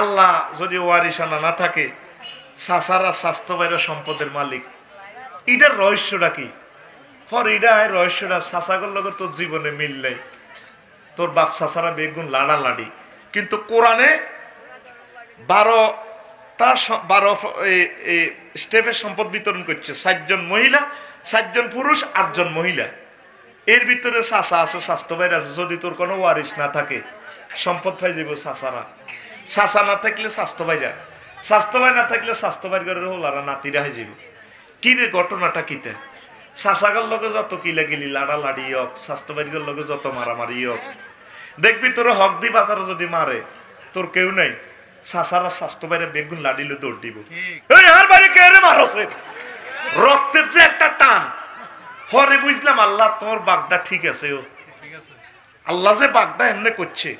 আল্লাহ যদি ওয়ারিসানা না থাকে, সাসারা স্বাস্থ্য বাইরে সম্পদের মালিক। এটার রহস্যটা কি? ফর এটা রহস্যটা, সাসাগর লগে তোর জীবনে মিল নেই। তোর বাপ সাসারা বেগুন লাড়া লাড়ি কিন্তু কোরআনে বারোটা বারো এ সম্পদ বিতরণ করছে। সাতজন মহিলা, সাতজন পুরুষ, আটজন মহিলা। এর ভিতরে চাষা আছে, স্বাস্থ্য বাইরে আছে। যদি তোর কোনো ওয়ারিস না থাকে, সম্পদ পাই যাব চাষারা চাষা না থাকলে স্বাস্থ্য বাইরা স্বাস্থ্য বাই না থাকলে স্বাস্থ্য বাইর করে হলারা নাতিরা হয়ে যাব কি রে ঘটনাটা কিতে? চাষাগার লগে যত কিলা গিলি লাড়া লাড়ি হোক স্বাস্থ্য বাইরের লগে যত মারামারি হোক। দেখবি তোর হক দি বাজারে যদি মারে তোর কেউ নাই। সাসারা স্বাস্থ্য বাইরে বেগুন লাডিলে দৌড় দিব। এই আর বাড়ি কে রে মারছে রক্তের যে একটা টান। হরে বুঝলাম আল্লাহ তোর বাগদা ঠিক আছে ও। আল্লাহ যে বাগদা এমনি করছে।